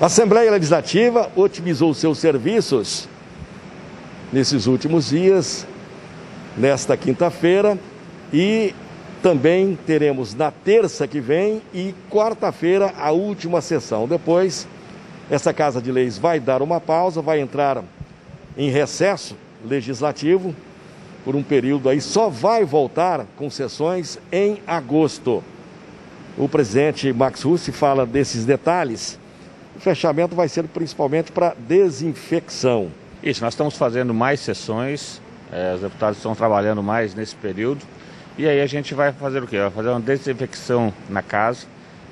A Assembleia Legislativa otimizou seus serviços nesses últimos dias, nesta quinta-feira, e também teremos na terça que vem e quarta-feira a última sessão. Depois, essa Casa de Leis vai dar uma pausa, vai entrar em recesso legislativo por um período aí, só vai voltar com sessões em agosto. O presidente Max Russi fala desses detalhes. Fechamento vai ser principalmente para desinfecção. Isso, nós estamos fazendo mais sessões, é, os deputados estão trabalhando mais nesse período. E aí a gente vai fazer o quê? Vai fazer uma desinfecção na casa.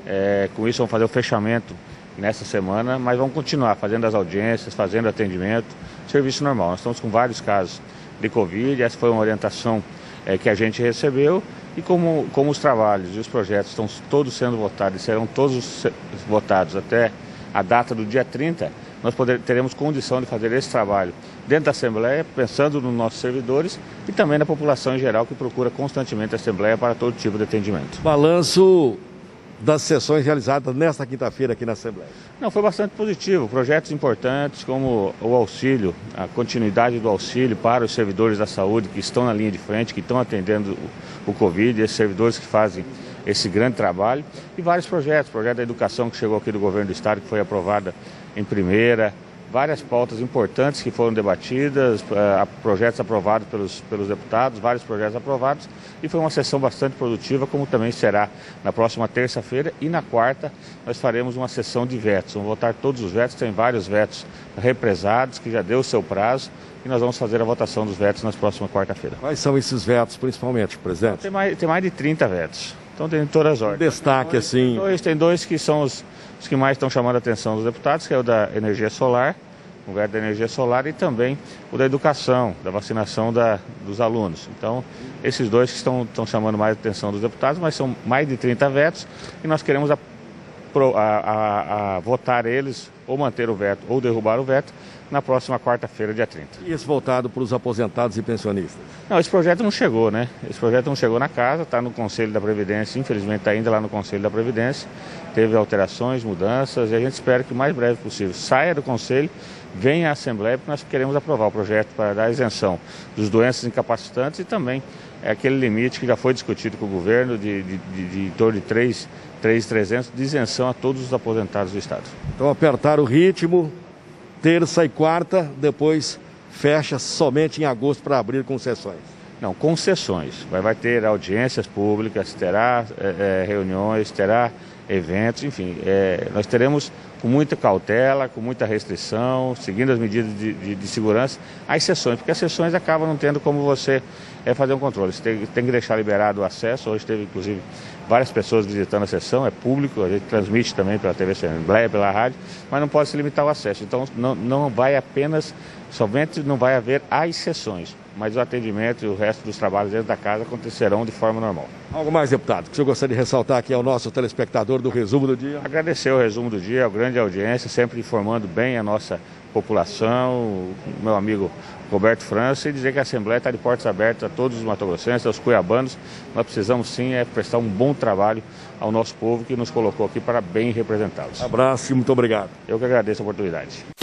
É, com isso vamos fazer o fechamento nessa semana, mas vamos continuar fazendo as audiências, fazendo atendimento, serviço normal. Nós estamos com vários casos de Covid, essa foi uma orientação é, que a gente recebeu e como, como os trabalhos e os projetos estão todos sendo votados serão todos votados até a data do dia 30, nós poder, teremos condição de fazer esse trabalho dentro da Assembleia, pensando nos nossos servidores e também na população em geral que procura constantemente a Assembleia para todo tipo de atendimento. Balanço das sessões realizadas nesta quinta-feira aqui na Assembleia? Não, foi bastante positivo. Projetos importantes como o auxílio, a continuidade do auxílio para os servidores da saúde que estão na linha de frente, que estão atendendo o, o Covid, esses servidores que fazem esse grande trabalho e vários projetos, projeto da educação que chegou aqui do governo do estado, que foi aprovada em primeira, várias pautas importantes que foram debatidas, uh, projetos aprovados pelos, pelos deputados, vários projetos aprovados, e foi uma sessão bastante produtiva, como também será na próxima terça-feira e na quarta nós faremos uma sessão de vetos. Vamos votar todos os vetos, tem vários vetos represados, que já deu o seu prazo, e nós vamos fazer a votação dos vetos na próxima quarta-feira. Quais são esses vetos, principalmente, presidente? Tem mais, tem mais de 30 vetos. Então tem todas as ordens. Destaque, dois, assim. Tem dois, tem dois que são os os que mais estão chamando a atenção dos deputados, que é o da energia solar, o governo da energia solar e também o da educação, da vacinação da, dos alunos. Então, esses dois que estão, estão chamando mais a atenção dos deputados, mas são mais de 30 vetos e nós queremos a, a, a, votar eles, ou manter o veto, ou derrubar o veto, na próxima quarta-feira, dia 30. E esse voltado para os aposentados e pensionistas? Não, esse projeto não chegou, né? Esse projeto não chegou na casa, está no Conselho da Previdência, infelizmente está ainda lá no Conselho da Previdência. Teve alterações, mudanças, e a gente espera que o mais breve possível saia do Conselho, venha à Assembleia, porque nós queremos aprovar o projeto para dar isenção dos doenças incapacitantes e também é aquele limite que já foi discutido com o governo de, de, de, de em torno de 3,300 de isenção a todos os aposentados do Estado. Então apertar o ritmo, terça e quarta, depois fecha somente em agosto para abrir concessões. Não, concessões. Vai, vai ter audiências públicas, terá é, reuniões, terá eventos, enfim. É, nós teremos com muita cautela, com muita restrição, seguindo as medidas de, de, de segurança, as sessões, porque as sessões acabam não tendo como você é, fazer um controle. Você tem, tem que deixar liberado o acesso. Hoje teve, inclusive, várias pessoas visitando a sessão, é público, a gente transmite também pela TV Assembleia, pela rádio, mas não pode se limitar o acesso. Então não, não vai apenas, somente não vai haver as sessões, mas o atendimento e o resto dos trabalhos dentro da casa acontecerão de forma normal. Algo mais, deputado, que o senhor gostaria de ressaltar aqui ao nosso telespectador do resumo do dia? Agradecer o resumo do dia, a grande audiência, sempre informando bem a nossa população, meu amigo Roberto França, e dizer que a Assembleia está de portas abertas a todos os matogrossenses, aos cuiabanos. Nós precisamos sim é, prestar um bom trabalho ao nosso povo que nos colocou aqui para bem representá-los. Abraço e muito obrigado. Eu que agradeço a oportunidade.